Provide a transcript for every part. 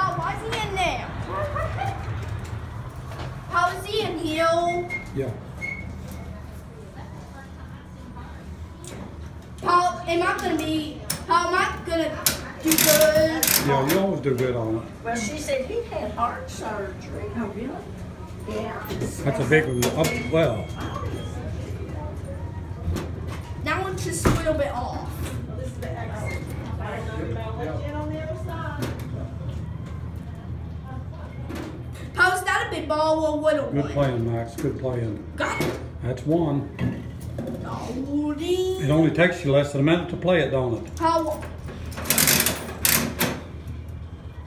How is why is he in there? How is he in here? Yeah. How am I gonna be, how am I gonna do good? Yeah, we always do good on it. Well, she said he had heart surgery. Oh, really? Yeah. That's a big one, up well. That one's just a little bit off. Ball or little good one? playing, Max. Good playing. Got it. That's one. It only takes you less than a minute to play it, don't it? Paul.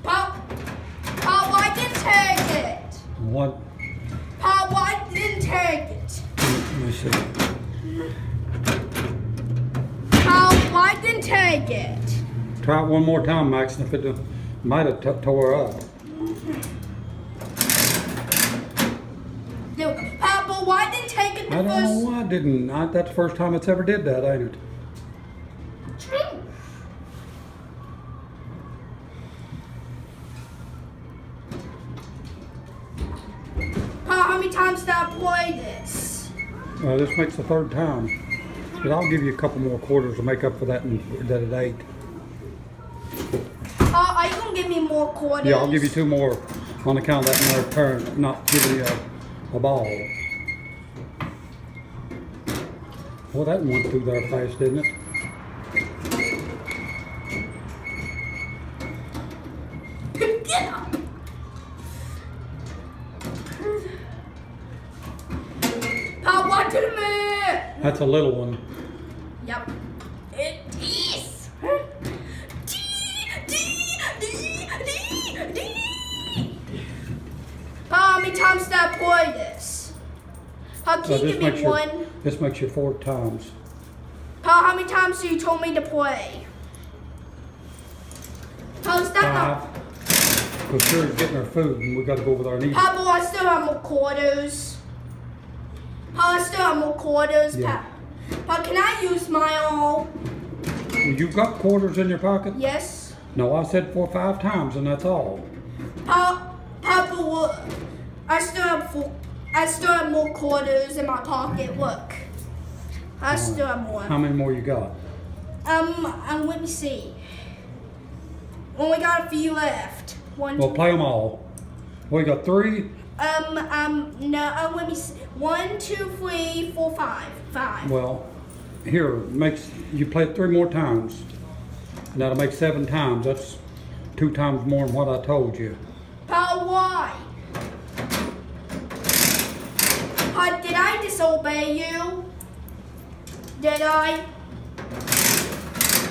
Paul. Paul, why didn't take it? What? Paul, why didn't take it? Let me see. Paul, why didn't take it? Try it one more time, Max, and if it might have tore up. No, Paul, but why didn't take it the I don't know why I didn't. I, that's the first time it's ever did that, ain't it? True. How many times did I play this? Well, this makes the third time. But I'll give you a couple more quarters to make up for that, that it ate. Paul, are you gonna give me more quarters? Yeah, I'll give you two more on account of that another turn, not giving you a, a ball. Well, that went through there fast, didn't it? Get up. Paul, watch it man. That's a little one. Yep. It is. D, D, D, D, D. How many times did I play this? Uh, can you this give me makes you one? this makes you four times. Paul, how many times have you told me to play? Is that. Five. Because Sherry's getting her food, and we got to go there and eat. Papa, I still have more quarters. Papa, I still have more quarters. Yeah. Pa- can I use my all? You got quarters in your pocket? Yes. No, I said four, five times, and that's all. Pa- Papa. I still have four, I still have more quarters in my pocket. Look. I still have more. How many more you got? Um, um, let me see. Only got a few left. One, Well, two, play them all. We got three. um, um, no, uh, let me see. One, two, three, four, five. Five. Well, here makes you play it three more times, and that'll make seven times. That's two times more than what I told you. Pa, why? Pa, did I disobey you? Did I?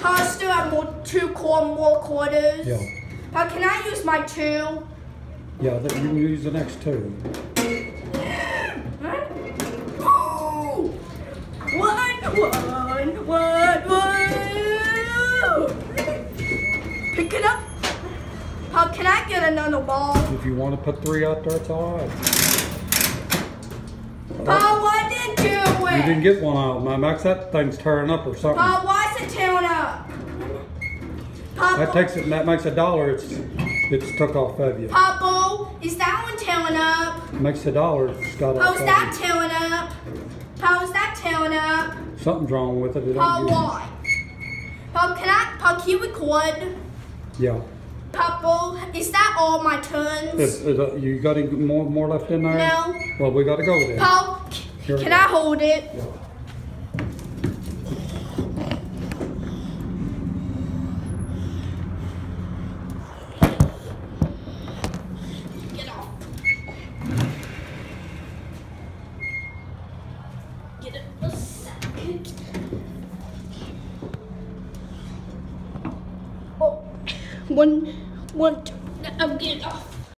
Pa, I still have more two core more quarters. Yeah, But can I use my two? yeah. You can use the next two. Oh! One, one, one, one. Pick it up. Pa, can I get another ball? If you want to put three out there, it's all right. Pa, why didn't you win? You didn't get one out, man. Max, that thing's tearing up or something. Pa, why is it tearing up? Papa, That takes it. That makes a dollar. It's it's took off of you. Papa, is that one tearing up? Makes a dollar. It's got off is that you. tearing up? Pa, is that tearing up? Something's wrong with it. it Pa, don't use- why? Pa, can I, Pa, can you record? Yeah. Papa, is that all my turns? Is, is, uh, you got any more more left in there? No. Well, we got to go then. Pa, can. I hold it? Get one, one, two, I'm getting off.